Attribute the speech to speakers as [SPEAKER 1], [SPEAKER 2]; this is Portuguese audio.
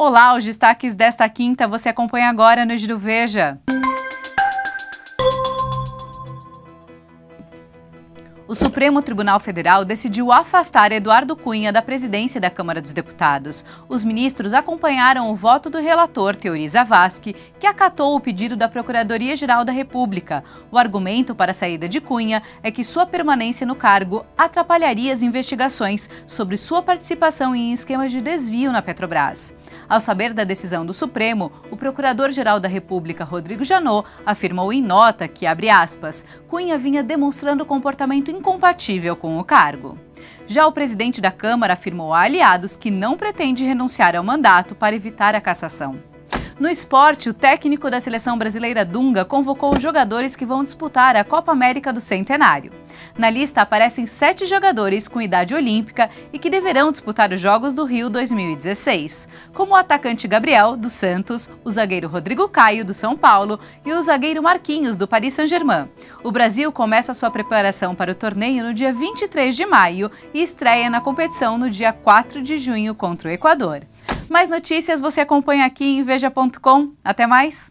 [SPEAKER 1] Olá, os destaques desta quinta você acompanha agora no Giro Veja. O Supremo Tribunal Federal decidiu afastar Eduardo Cunha da presidência da Câmara dos Deputados. Os ministros acompanharam o voto do relator Teori Zavascki, que acatou o pedido da Procuradoria-Geral da República. O argumento para a saída de Cunha é que sua permanência no cargo atrapalharia as investigações sobre sua participação em esquemas de desvio na Petrobras. Ao saber da decisão do Supremo, o Procurador-Geral da República, Rodrigo Janot, afirmou em nota que, abre aspas, Cunha vinha demonstrando comportamento incompatível com o cargo. Já o presidente da Câmara afirmou a aliados que não pretende renunciar ao mandato para evitar a cassação. No esporte, o técnico da seleção brasileira Dunga convocou os jogadores que vão disputar a Copa América do Centenário. Na lista aparecem sete jogadores com idade olímpica e que deverão disputar os Jogos do Rio 2016, como o atacante Gabriel, do Santos, o zagueiro Rodrigo Caio, do São Paulo, e o zagueiro Marquinhos, do Paris Saint-Germain. O Brasil começa sua preparação para o torneio no dia 23 de maio e estreia na competição no dia 4 de junho contra o Equador. Mais notícias você acompanha aqui em veja.com. Até mais!